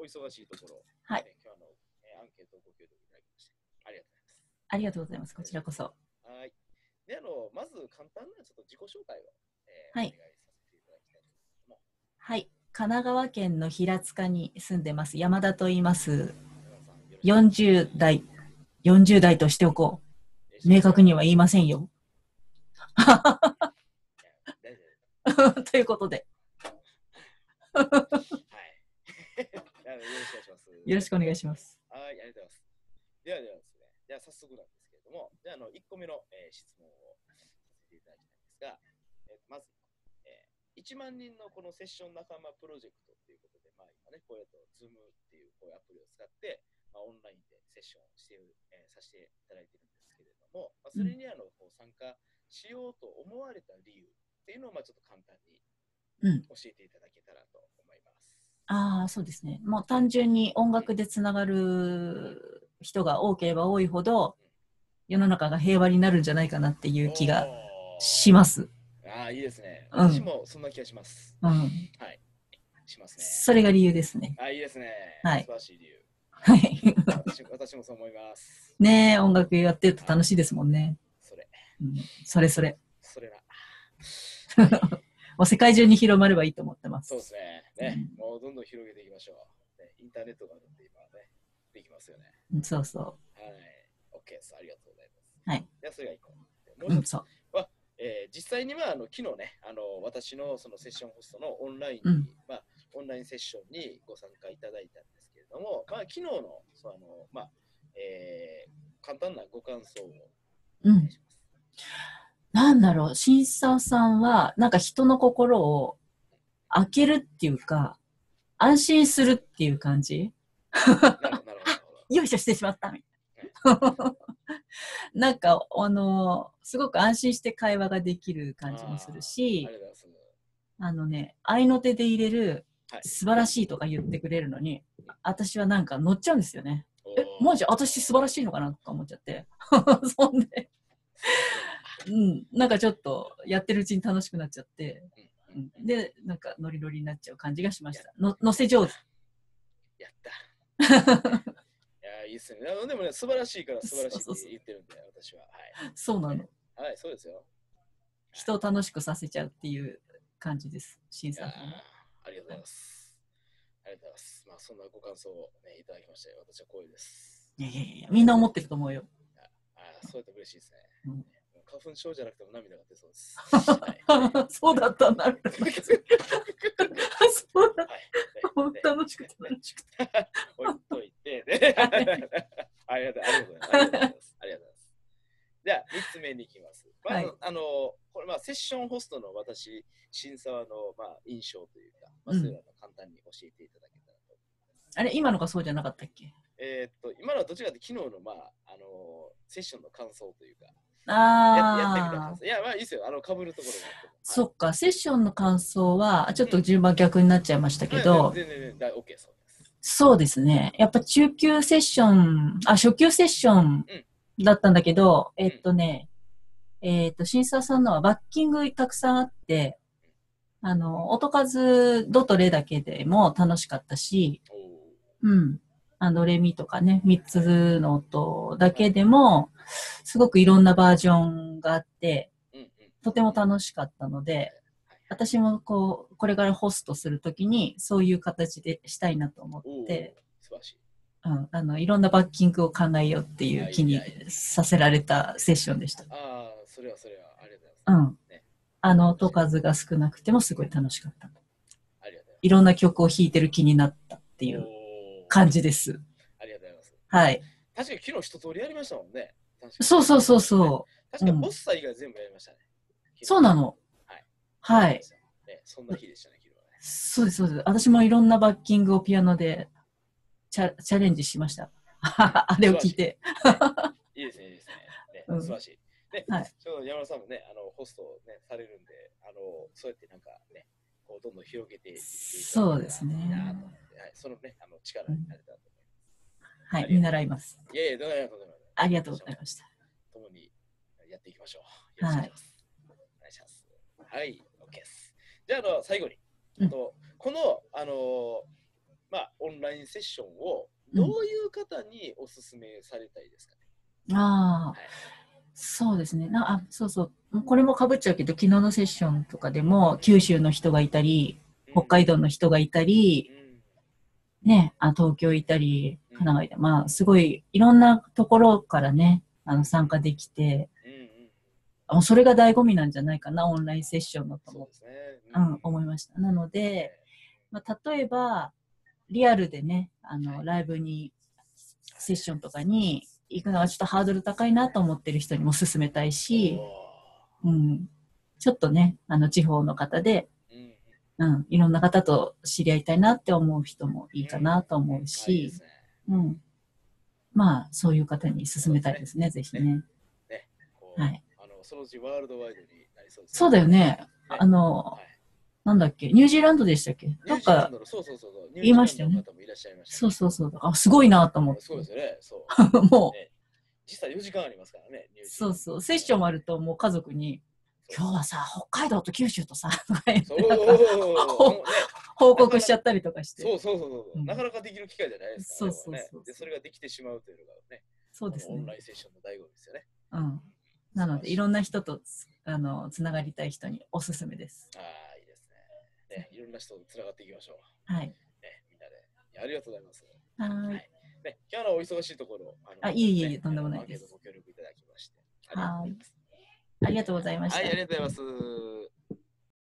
お忙しいところ、はいえー今日あの、えーアンケートをご協力いただきまして、ありがとうございます。ありがとうございます。こちらこそ。はい。で、あの、まず簡単なちょっと自己紹介を、えーはいお願いさせていただきたいんですけども、はい。神奈川県の平塚に住んでます。山田と言います。山田さんよろしく40代、40代としておこう。明確には言いませんよ。ということで、はい。あのよろしくお願いします。よろしくお願いします。はい、ありがとうございます。ではではですね、では早速なんですけれども、じゃあ、あの、1個目の、えー質問をさせていただきたいんですが、えーまず、えー1万人のこのセッション仲間プロジェクトということで、まあ今ね、これと Zoom っていうこういうアプリを使って、まあ、オンラインでセッションをしてえーさせていただいているんですけれども、まあ、それにあの、こう参加しようと思われた理由っていうのを、まあちょっと簡単にうん。教えていただけたらと。ああ、そうですね。もう単純に音楽でつながる人が多ければ多いほど、世の中が平和になるんじゃないかなっていう気がします。ああ、いいですね。うん私もそんな気がします。うん。しますね。それが理由ですね。あ、いいですね。はい素晴らしい理由。はい。私私もそう思います。ねえ、音楽やってると楽しいですもんね。それ、うん、それそれ。それな。もう世界中に広まればいいと思ってます。そうですね。ね、もうどんどん広げていきましょう。ね、インターネットがあるんで今ね、できますよね。うんそうそはい。OK です。ありがとうございます。はい。じゃあ、それが一個。もう。うん、う一つ、そう。えー実際にはあの昨日ね、あの私のそのセッションホストのオンラインに、うんまあ、オンラインセッションにご参加いただいたんですけれども、まあ、昨日のそうあの、まあえー簡単なご感想をうんお願い。します。なんだろう、審査さんは、なんか人の心を開けるっていうか、安心するっていう感じ。よいしょしてしまった。みたいな。なんか、あの、すごく安心して会話ができる感じもするしあ。あのね、愛の手で入れるはい。素晴らしいとか言ってくれるのに、私はなんか乗っちゃうんですよね。え、マジ私素晴らしいのかなとか思っちゃって。そんで、うん、なんかちょっとやってるうちに楽しくなっちゃって、で、なんかノリノリになっちゃう感じがしました。の乗せ上手。やった。いや、いいっすね。でもね、素晴らしいから素晴らしいって言ってるんで、私は。そうなの。はい。はい、そうですよ。人を楽しくさせちゃうっていう感じです。審査さんは。ありがとうございます。ありがとうございます。まあ、そんなご感想を、ね、いただきまして、私は光栄です。いやいやいや、みんな思ってると思うよ。ああ、そうやったら嬉しいですね。うん花粉症じゃなくても涙が出そうです。はい そうだったんだ。そうだ。はい本当楽しくて楽しくて。置い。とい。て、ね、ありがとうござい。ます。ありがとうござい。ます。じゃあ、3つ目に行きます。まあ、はい。あの、これ、まあ、セッションホストの私、新沢の、まあ、印象とい。うか、まあ、そうい。うのを簡単に教えてい。ただけたらと思い。ます。あれ、今のがそうじゃなかったっけえーっと、今のはどちらかとい。うと昨日の、まあ、あの、セッションの感想とい。うか、ややってみた感ああ想。いや、まあ、いいですよ。あの、被るところが。そっか、セッションの感想は、ちょっと順番逆になっちゃいましたけど、全然、全然、だ OK そうです。そうですね。やっぱ中級セッション、あ、初級セッションだったんだけど、えっとね、えっと、審査さんのはバッキングたくさんあって、あの、音数ドとレだけでも楽しかったし、うん。あの、レミとかね、三つの音だけでも、すごくいろんなバージョンがあって、うんうん。とても楽しかったので、私もこう、これからホストするときに、そういう形でしたいなと思って、素晴らしい。うん、あの、いろんなバッキングを考えようっていう気にさせられたセッションでした。ああ、それはそれは、ありがとううございます。んね。あの、音数が少なくてもすごい楽しかった。ありがとうございます。いろんな曲を弾いてる気になったっていう感じです。ありがとうございます。はい。確かに昨日一通りやりましたもんね。そうそうそうそう。確かにボッサ以外全部やりましたね。そうなの。はい。はい。ね、そんな日でしたね、昨日はね。そうです、そうです。私もいろんなバッキングをピアノでチャチャレンジしました。あれを聞いて。いいですね、いいですね。ねうん素晴らしい。ね、はいちょうど山田さんもね、あのホストを、ね、されるんで、あのそうやってなんかね、こうどんどん広げていってそうですねいいなと思ってはい、そのね、あの力になれたらと思います。はい、見習います。いやいや、どうもありがとうございます。ありがとうございました。共にやっていきましょう。よろしくお願いします。お願いします。はい、OK です。じゃあ、あの最後に、うんあとこの、あのまあ、オオンラインセッションをどういう方におすすめされたいですかね？ああ、そうですね。なあ、そうそう。これもかぶっちゃうけど、昨日のセッションとかでも、九州の人がいたり、北海道の人がいたり、ね、あ東京いたり、神奈川いたり、まあ、すごい、いろんなところからね、あの、参加できて、あそれが醍醐味なんじゃないかな、オンラインセッションのとも、うん、思いました。なので、まあ、例えば、リアルでね、あの、ライブに、セッションとかに行くのはちょっとハードル高いなと思ってる人にも勧めたいし、うん、ちょっとね、あの、地方の方で、うん、いろんな方と知り合いたいなって思う人もいいかなと思うし、うん。まあ、そういう方に勧めたいですね、ぜひね。そのうちワールドワイドになりそうですそうだよね。あの、なんだっけ、ニュージーランドでしたっけ？どっか言いましたよね。そうそうそう。あ、すごいなと思って。そうですよね。そう。もう、実際4時間ありますからね。そうそう。セッションあるともう家族に、今日はさ、北海道と九州とさ、と か言って、報告しちゃったりとかして。そうそうそう。なかなかできる機会じゃないですかそうそうそう。で、それができてしまうというのがね、そうですね。オンラインセッションの醍醐味ですよね。うん。なので、いろんな人とあのつながりたい人におすすめです。ああ、いいですね。ね、いろんな人とつながっていきましょう。はい。ね、みんなで。ありがとうございます。はい。ね、今日のお忙しいところ、ああ、いえいえいえ、とんでもないです。ご協力いただきまして。はい。ありがとうございました。はい、ありがとうございます。